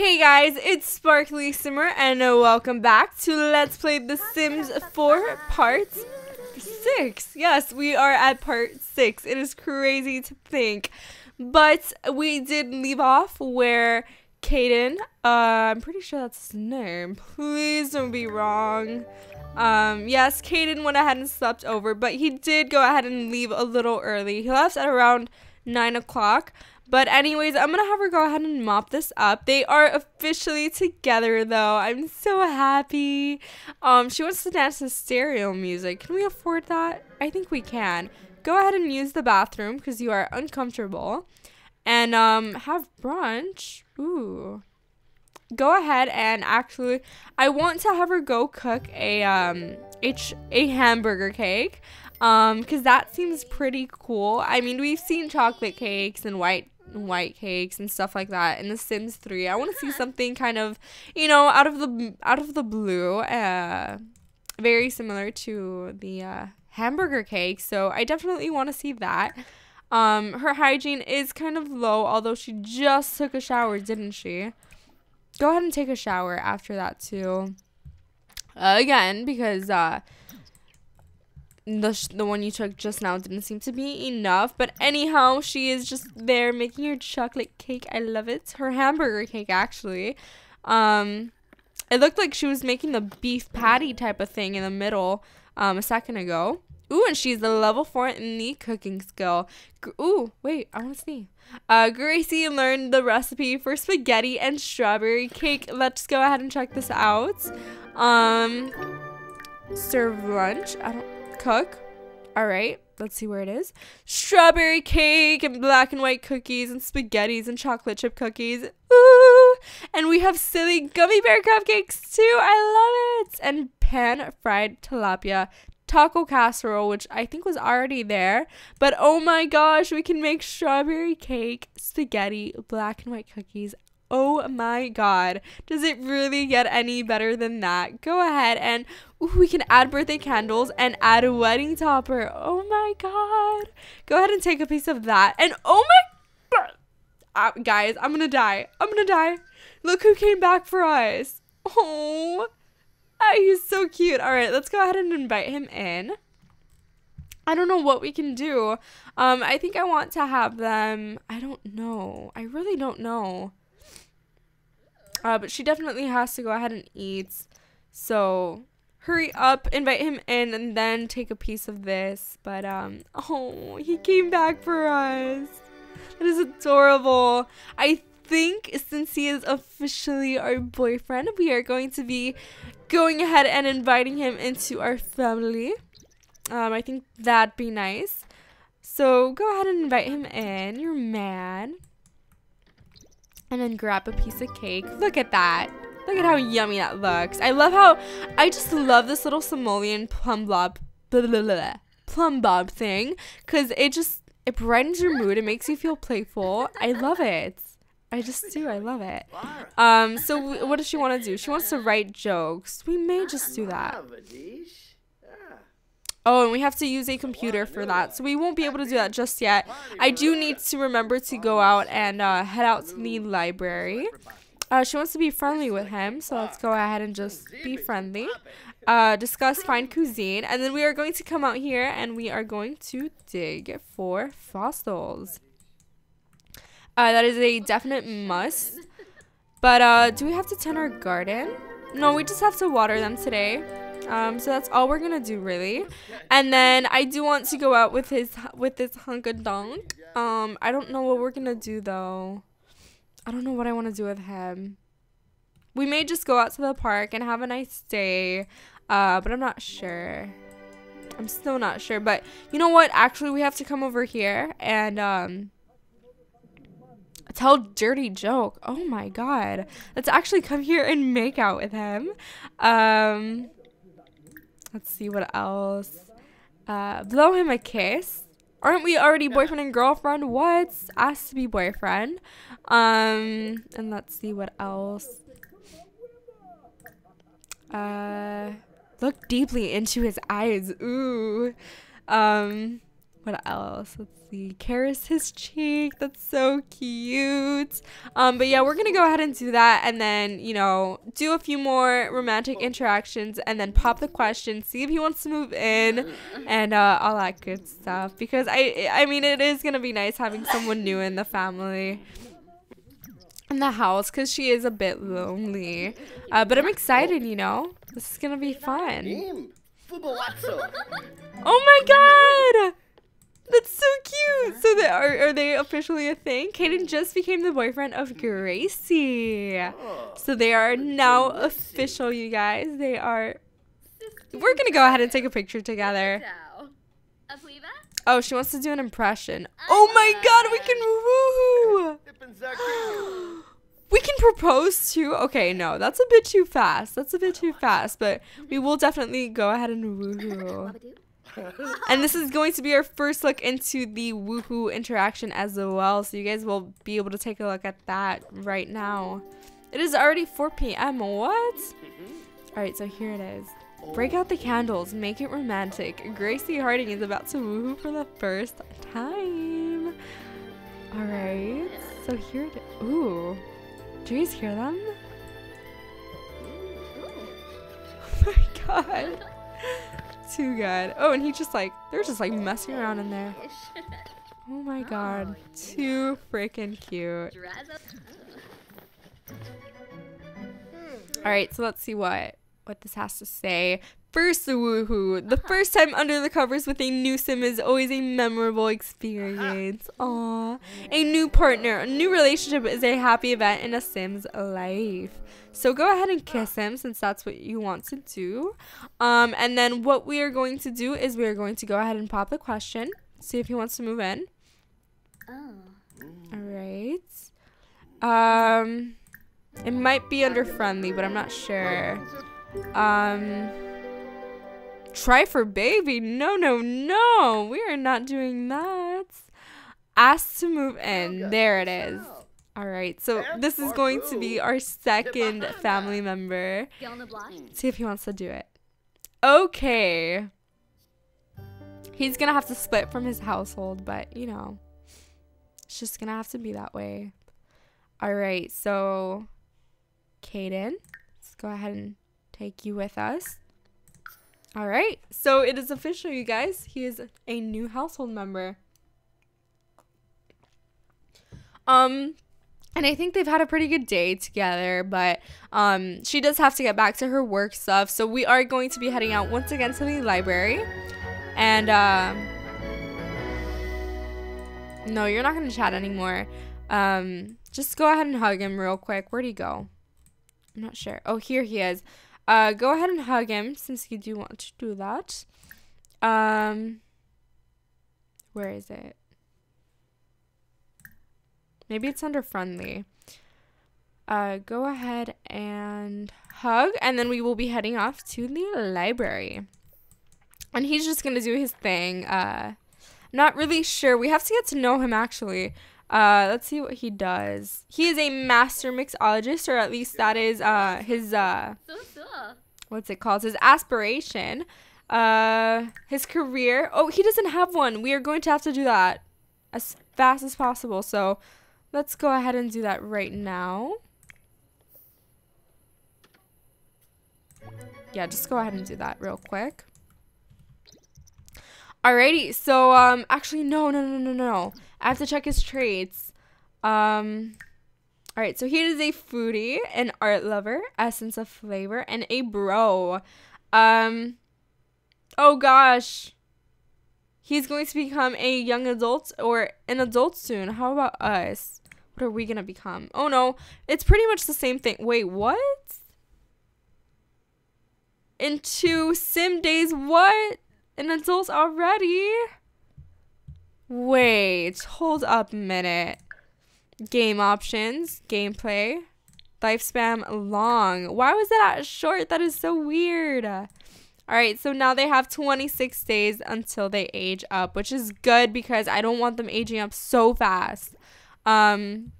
Hey guys, it's Sparkly Simmer and uh, welcome back to Let's Play The Sims 4 Part 6. Yes, we are at Part 6. It is crazy to think. But we did leave off where Caden, uh, I'm pretty sure that's his name. Please don't be wrong. Um, yes, Caden went ahead and slept over, but he did go ahead and leave a little early. He left at around 9 o'clock. But anyways, I'm gonna have her go ahead and mop this up. They are officially together though. I'm so happy. Um, she wants to dance to stereo music. Can we afford that? I think we can. Go ahead and use the bathroom because you are uncomfortable. And um have brunch. Ooh. Go ahead and actually I want to have her go cook a um H a hamburger cake um because that seems pretty cool i mean we've seen chocolate cakes and white white cakes and stuff like that in the sims 3 i want to see something kind of you know out of the out of the blue uh very similar to the uh hamburger cake so i definitely want to see that. Um her hygiene is kind of low although she just took a shower didn't she? Go ahead and take a shower after that too. Uh, again because uh the sh- the one you took just now didn't seem to be enough. But anyhow, she is just there making her chocolate cake. I love it. Her hamburger cake actually. Um, it looked like she was making the beef patty type of thing in the middle um a second ago. Ooh, and she's a level four in the cooking skill. G- Ooh, wait, I want to see. Uh, Gracie learned the recipe for spaghetti and strawberry cake. Let's go ahead and check this out. Um, serve lunch. I don't cook. All right, let's see where it is. Strawberry cake and black and white cookies and spaghettis and chocolate chip cookies. Ooh! And we have silly gummy bear cupcakes too. I love it. And pan fried tilapia taco casserole, which I think was already there. But oh my gosh, we can make strawberry cake, spaghetti, black and white cookies. Oh my god. Does it really get any better than that? Go ahead and ooh, we can add birthday candles and add a wedding topper. Oh my god. Go ahead and take a piece of that. And oh my god. Uh, guys, I'm gonna die. I'm gonna die. Look who came back for us. Oh. Ah, he's so cute. All right, let's go ahead and invite him in. I don't know what we can do. Um, I think I want to have them. I don't know. I really don't know. Uh, but she definitely has to go ahead and eat. So hurry up, invite him in, and then take a piece of this. But um, oh, he came back for us. That is adorable. I think since he is officially our boyfriend, we are going to be going ahead and inviting him into our family. Um, I think that'd be nice. So go ahead and invite him in. You're mad and then grab a piece of cake. Look at that. Look at how yummy that looks. I love how, I just love this little simoleon plum blob, blah, blah, blah, plum bob thing. Because it just, it brightens your mood. It makes you feel playful. I love it. I just do. I love it. Um. So what does she want to do? She wants to write jokes. We may just do that. Oh, and we have to use a computer for that. So we won't be able to do that just yet. I do need to remember to go out and uh, head out to the library. Uh, she wants to be friendly with him, so let's go ahead and just be friendly. Uh, discuss fine cuisine, and then we are going to come out here and we are going to dig for fossils. Uh, that is a definite must. But uh, do we have to tend our garden? No, we just have to water them today. Um, so that's all we're gonna do really. And then I do want to go out with his with this hunk of dunk. Um, I don't know what we're gonna do though. I don't know what I want to do with him. We may just go out to the park and have a nice day. Uh, but I'm not sure. I'm still not sure. But you know what? Actually, we have to come over here and um tell dirty joke. Oh my god. Let's actually come here and make out with him. Um Let's see what else. Uh, blow him a kiss. Aren't we already boyfriend and girlfriend? What? Asked to be boyfriend. Um, and let's see what else. Uh, look deeply into his eyes. Ooh. Um, what else? Let's see. His cheek. That's so cute. Um, but yeah, we're gonna go ahead and do that, and then you know do a few more romantic interactions, and then pop the question, see if he wants to move in, and uh, all that good stuff. Because I, I mean, it is gonna be nice having someone new in the family. In the house, because she is a bit lonely. Uh, but I'm excited, you know? This is gonna be fun. Oh my god! That's so cute. So they are are they officially a thing? Kaden just became the boyfriend of Gracie. So they are now official, you guys. They are We're gonna go ahead and take a picture together. Oh, she wants to do an impression. Oh my god, we can woohoo! We can propose too? Okay, no, that's a bit too fast. That's a bit too fast, but we will definitely go ahead and woohoo. and this is going to be our first look into the woohoo interaction as well. So you guys will be able to take a look at that right now. It is already 4 p.m. What? Mm-hmm. Alright, so here it is. Break out the candles. Make it romantic. Gracie Harding is about to woohoo for the first time. Alright, so here it is. Ooh. Do you guys hear them? Mm-hmm. Oh my god. Too good. Oh, and he just like, they're just like messing around in there. Oh my god. Oh, too freaking cute. Alright, so let's see what what this has to say. First, woohoo. The first time under the covers with a new sim is always a memorable experience. Aww. A new partner, a new relationship is a happy event in a sim's life. So go ahead and kiss him since that's what you want to do. Um, and then what we are going to do is we are going to go ahead and pop the question, see if he wants to move in. Oh. All right. Um, it might be under friendly, but I'm not sure. Um, try for baby. No, no, no. We are not doing that. Ask to move in. There it is. All right, so this is going to be our second family member. See if he wants to do it. Okay. He's gonna have to split from his household, but you know, it's just gonna have to be that way. All right, so Kaden, let's go ahead and take you with us. All right, so it is official, you guys. He is a new household member. Um, and I think they've had a pretty good day together, but um, she does have to get back to her work stuff. So we are going to be heading out once again to the library. And uh, no, you're not going to chat anymore. Um, just go ahead and hug him real quick. Where'd he go? I'm not sure. Oh, here he is. Uh, go ahead and hug him since you do want to do that. Um, where is it? Maybe it's under friendly. Uh, go ahead and hug, and then we will be heading off to the library. And he's just gonna do his thing. Uh, not really sure. We have to get to know him actually. Uh, let's see what he does. He is a master mixologist, or at least that is uh his uh what's it called? His aspiration. Uh, his career. Oh, he doesn't have one. We are going to have to do that as fast as possible. So Let's go ahead and do that right now. Yeah, just go ahead and do that real quick. Alrighty, so, um, actually, no, no, no, no, no. I have to check his traits. Um, alright, so he is a foodie, an art lover, essence of flavor, and a bro. Um, oh gosh he's going to become a young adult or an adult soon. How about us? What are we to become? Oh no, it's pretty much the same thing. Wait, what? In two sim days, what? An adult already? Wait, hold up a minute. Game options, gameplay, lifespan long. Why was that short? That is so weird. All right, so now they have 26 days until they age up, which is good because I don't want them aging up so fast. Um,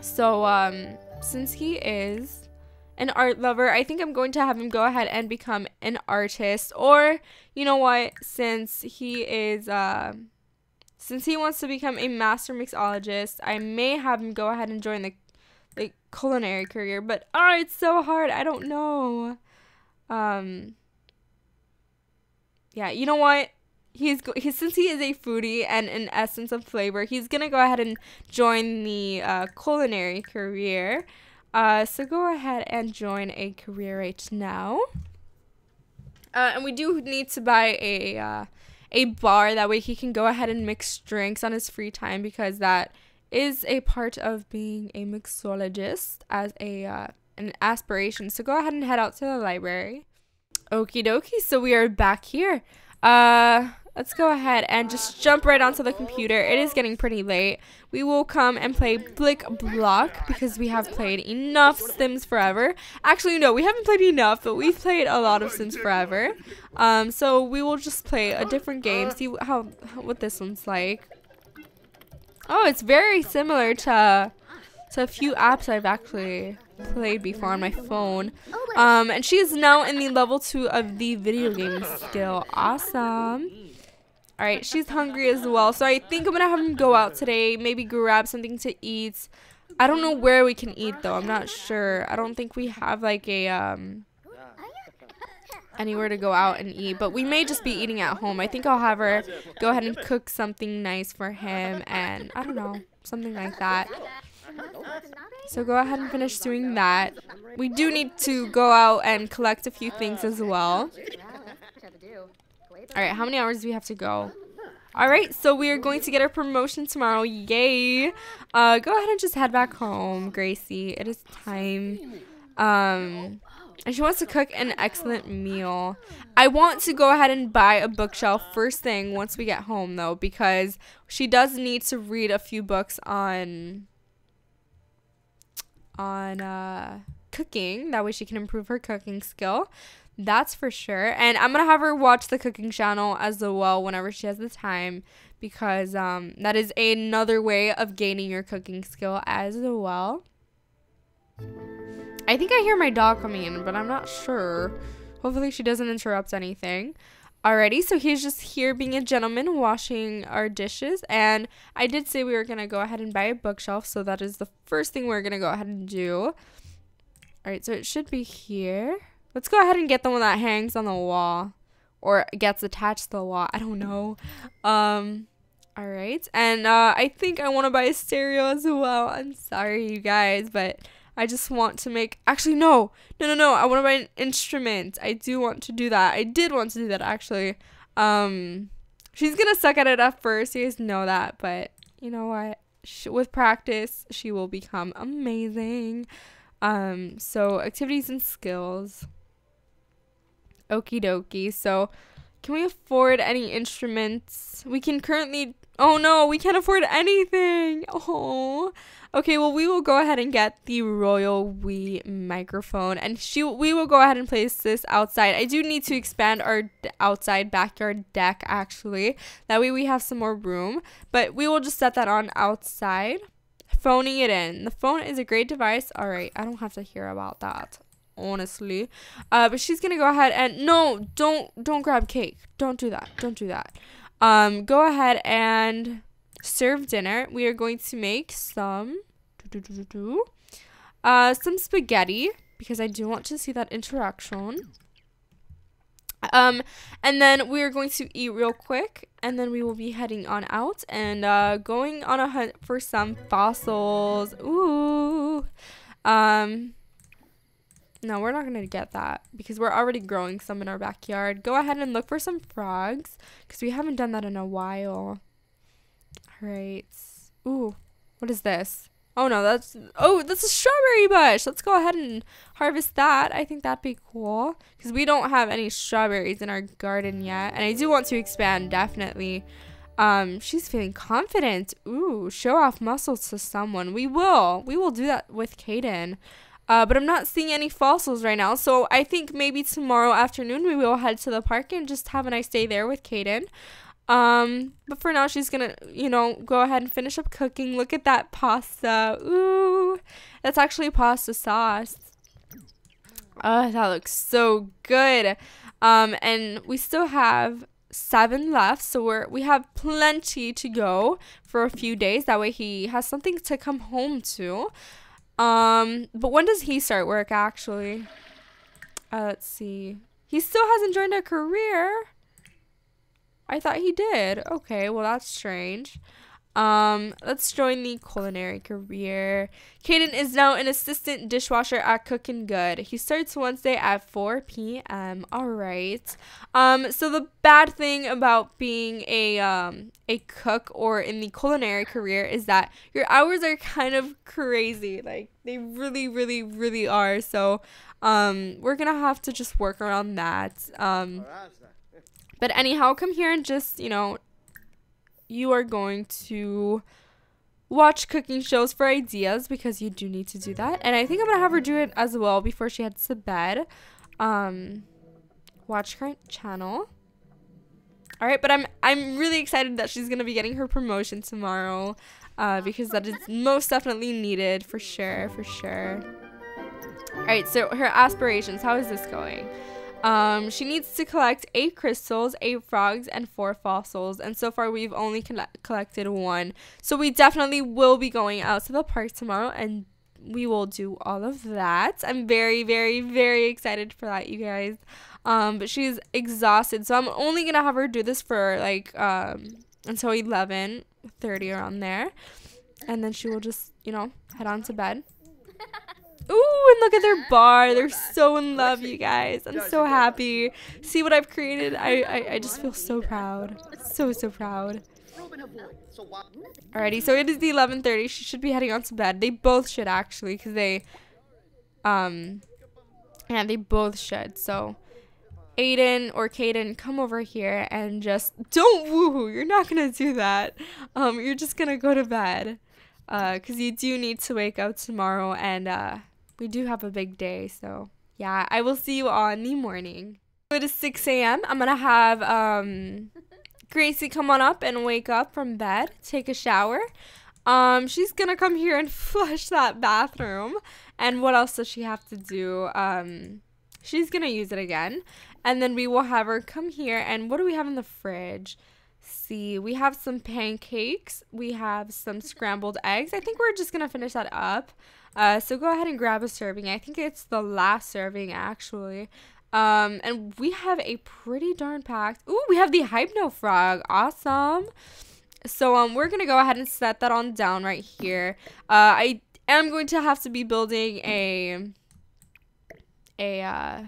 so um, since he is an art lover, I think I'm going to have him go ahead and become an artist. Or, you know what, since he is, uh, since he wants to become a master mixologist, I may have him go ahead and join the, the culinary career. But, oh, it's so hard. I don't know. Um, yeah, you know what? He's, he, since he is a foodie and an essence of flavor, he's gonna go ahead and join the uh, culinary career. Uh, so go ahead and join a career right now. Uh, and we do need to buy a uh, a bar that way he can go ahead and mix drinks on his free time because that is a part of being a mixologist as a uh, an aspiration. So go ahead and head out to the library. Okie dokie. So we are back here. Uh, let's go ahead and just jump right onto the computer. It is getting pretty late. We will come and play Blick Block because we have played enough Sims Forever. Actually, no, we haven't played enough, but we've played a lot of Sims Forever. Um, so we will just play a different game, see how what this one's like. Oh, it's very similar to to a few apps I've actually played before on my phone. Um, and she is now in the level 2 of the video game skill. Awesome. Alright, she's hungry as well. So I think I'm going to have him go out today. Maybe grab something to eat. I don't know where we can eat, though. I'm not sure. I don't think we have, like, a, um... Anywhere to go out and eat. But we may just be eating at home. I think I'll have her go ahead and cook something nice for him. And, I don't know. Something like that. So go ahead and finish doing that. We do need to go out and collect a few things as well. Alright, how many hours do we have to go? Alright, so we are going to get our promotion tomorrow. Yay! Uh, go ahead and just head back home, Gracie. It is time. Um, and she wants to cook an excellent meal. I want to go ahead and buy a bookshelf first thing once we get home, though, because she does need to read a few books on on uh, cooking. That way she can improve her cooking skill. That's for sure. And I'm going to have her watch the cooking channel as well whenever she has the time because um, that is another way of gaining your cooking skill as well. I think I hear my dog coming in, but I'm not sure. Hopefully she doesn't interrupt anything. Alrighty, so he's just here being a gentleman washing our dishes. And I did say we were going to go ahead and buy a bookshelf, so that is the first thing we're going to go ahead and do. Alright, so it should be here. Let's go ahead and get the one that hangs on the wall or gets attached to the wall. I don't know. Um, all right. And uh, I think I want to buy a stereo as well. I'm sorry, you guys, but I just want to make. Actually, no, no, no, no. I want to buy an instrument. I do want to do that. I did want to do that actually. Um, she's gonna suck at it at first. You guys know that, but you know what? She, with practice, she will become amazing. Um, so activities and skills. Okie dokie. So, can we afford any instruments? We can currently. Oh no, we can't afford anything. Oh. Okay, well we will go ahead and get the Royal Wii microphone, and she we will go ahead and place this outside. I do need to expand our outside backyard deck actually. That way we have some more room, but we will just set that on outside. Phoning it in. The phone is a great device. All right, I don't have to hear about that honestly. Uh, but she's gonna go ahead and no, don't don't grab cake. Don't do that. Don't do that. Um, go ahead and serve dinner. We are going to make some uh some spaghetti because I do want to see that interaction. Um, and then we are going to eat real quick, and then we will be heading on out and uh, going on a hunt for some fossils. Ooh. Um, no, we're not going to get that because we're already growing some in our backyard. Go ahead and look for some frogs because we haven't done that in a while. All right. Ooh, what is this? Oh no, that's oh, that's a strawberry bush. Let's go ahead and harvest that. I think that'd be cool because we don't have any strawberries in our garden yet, and I do want to expand definitely. Um, she's feeling confident. Ooh, show off muscles to someone. We will. We will do that with Kaden. Uh, but I'm not seeing any fossils right now. So I think maybe tomorrow afternoon we will head to the park and just have a nice day there with Kaden. Um, but for now, she's gonna, you know, go ahead and finish up cooking. Look at that pasta. Ooh, that's actually pasta sauce. Oh, that looks so good. Um, and we still have seven left, so we're we have plenty to go for a few days. That way he has something to come home to. Um, but when does he start work actually? Uh, let's see. He still hasn't joined a career. I thought he did. Okay, well that's strange. Um, let's join the culinary career. Caden is now an assistant dishwasher at Cookin' Good. He starts Wednesday at 4 p.m. All right. Um, so the bad thing about being a um a cook or in the culinary career is that your hours are kind of crazy. Like they really, really, really are. So, um, we're gonna have to just work around that. Um. But anyhow, come here and just, you know, you are going to watch cooking shows for ideas because you do need to do that. And I think I'm going to have her do it as well before she heads to bed. Um, watch current channel. All right, but I'm I'm really excited that she's going to be getting her promotion tomorrow uh, because that is most definitely needed for sure, for sure. All right, so her aspirations, how is this going? Um, she needs to collect eight crystals, eight frogs, and four fossils. And so far, we've only collected one. So we definitely will be going out to the park tomorrow and we will do all of that. I'm very, very, very excited for that, you guys. Um, but she's exhausted. So I'm only going to have her do this for like um, until 11 30 around there. And then she will just, you know, head on to bed. Ooh, and look at their bar. They're so in love, you guys. I'm so happy. See what I've created? I, I, I just feel so proud. So, so proud. Alrighty, so it is the 11.30. She should be heading on to bed. They both should, actually, because they, um, yeah, they both should. So, Aiden or Caden, come over here and just, don't woohoo. You're not going to do that. Um, you're just going to go to bed. Uh, because you do need to wake up tomorrow and, uh, we do have a big day. So yeah, I will see you all in the morning. It is 6 a.m. I'm gonna have um, Gracie come on up and wake up from bed, take a shower. Um, she's gonna come here and flush that bathroom. And what else does she have to do? Um, she's gonna use it again. And then we will have her come here and what do we have in the fridge? See. We have some pancakes. We have some scrambled eggs. I think we're just going to finish that up. Uh, so go ahead and grab a serving. I think it's the last serving actually. Um, and we have a pretty darn packed. Ooh, we have the Hypno Frog. Awesome. So um, we're gonna go ahead and set that on down right here. Uh, I am going to have to be building a a uh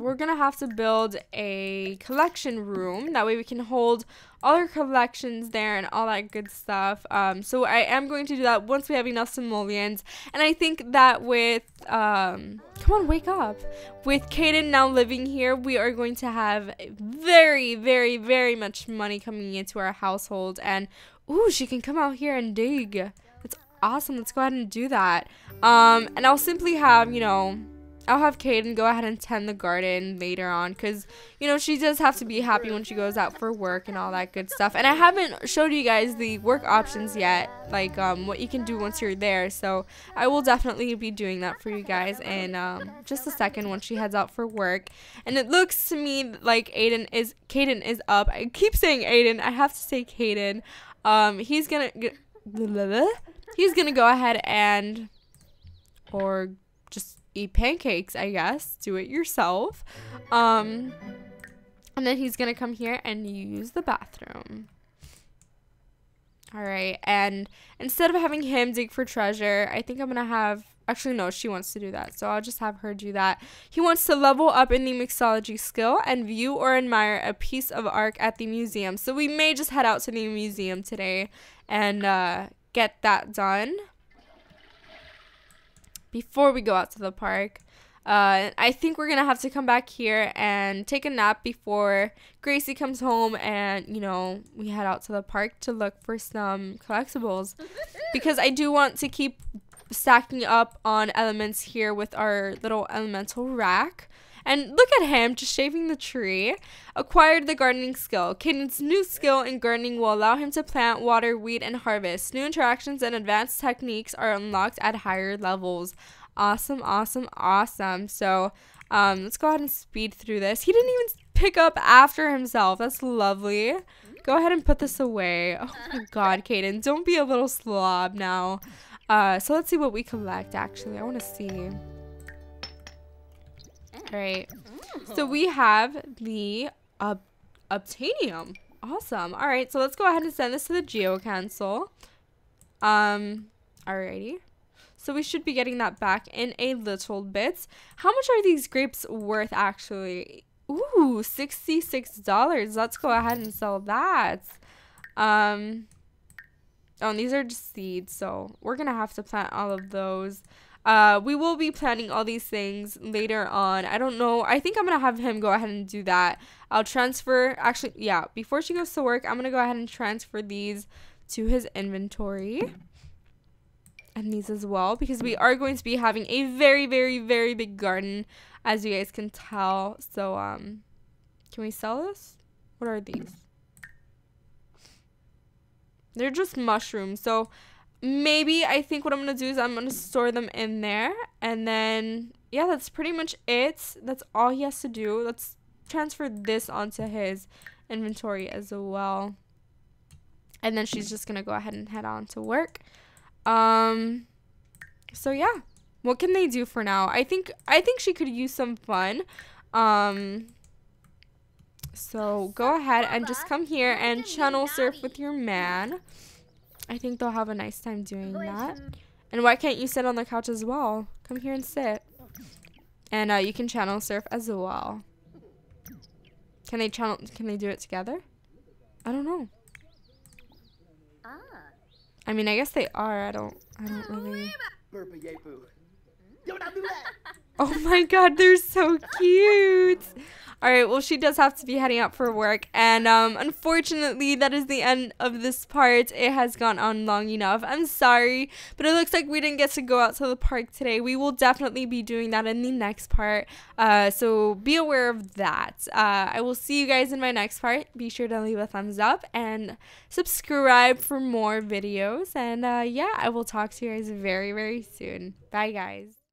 we're gonna have to build a collection room. That way we can hold all our collections there and all that good stuff. Um, so I am going to do that once we have enough simoleons. And I think that with, um, come on, wake up. With Caden now living here, we are going to have very, very, very much money coming into our household. And, ooh, she can come out here and dig. That's awesome. Let's go ahead and do that. Um, and I'll simply have, you know, I'll have Caden go ahead and tend the garden later on because, you know, she does have to be happy when she goes out for work and all that good stuff. And I haven't showed you guys the work options yet, like um, what you can do once you're there. So I will definitely be doing that for you guys in um, just a second when she heads out for work. And it looks to me like Aiden is, Caden is up. I keep saying Aiden. I have to say Caden. Um, he's gonna, he's gonna go ahead and, or just eat pancakes, I guess. Do it yourself. Um, and then he's going to come here and use the bathroom. All right. And instead of having him dig for treasure, I think I'm going to have. Actually, no, she wants to do that. So I'll just have her do that. He wants to level up in the mixology skill and view or admire a piece of art at the museum. So we may just head out to the museum today and uh, get that done before we go out to the park. Uh, I think we're gonna have to come back here and take a nap before Gracie comes home, and you know we head out to the park to look for some collectibles, because I do want to keep stacking up on elements here with our little elemental rack. And look at him just shaving the tree. Acquired the gardening skill. Caden's new skill in gardening will allow him to plant, water, weed, and harvest. New interactions and advanced techniques are unlocked at higher levels. Awesome, awesome, awesome. So um, let's go ahead and speed through this. He didn't even pick up after himself. That's lovely. Go ahead and put this away. Oh my god, Caden. Don't be a little slob now. Uh, so let's see what we collect, actually. I want to see. Alright. So we have the uh, Obtanium. Awesome. Alright, so let's go ahead and send this to the Geo Council. Um, alrighty. So we should be getting that back in a little bit. How much are these grapes worth, actually? Ooh, $66. Let's go ahead and sell that. Um, oh, and these are just seeds, so we're going to have to plant all of those. Uh, we will be planning all these things later on. I don't know. I think I'm going to have him go ahead and do that. I'll transfer, actually, yeah, before she goes to work, I'm going to go ahead and transfer these to his inventory. And these as well, because we are going to be having a very, very, very big garden as you guys can tell. So, um, can we sell this? What are these? They're just mushrooms. So, maybe I think what I'm going to do is I'm going to store them in there. And then, yeah, that's pretty much it. That's all he has to do. Let's transfer this onto his inventory as well. And then she's just going to go ahead and head on to work. Um, so, yeah what can they do for now? I think I think she could use some fun. Um so go ahead and just come here and channel surf with your man. I think they'll have a nice time doing that. And why can't you sit on the couch as well? Come here and sit. And uh, you can channel surf as well. Can they channel can they do it together? I don't know. Ah. I mean, I guess they are. I don't I don't really Oh my god, they're so cute. All right, well, she does have to be heading out for work. And um, unfortunately, that is the end of this part. It has gone on long enough. I'm sorry, but it looks like we didn't get to go out to the park today. We will definitely be doing that in the next part. Uh, so be aware of that. Uh, I will see you guys in my next part. Be sure to leave a thumbs up and subscribe for more videos. And uh, yeah, I will talk to you guys very, very soon. Bye, guys.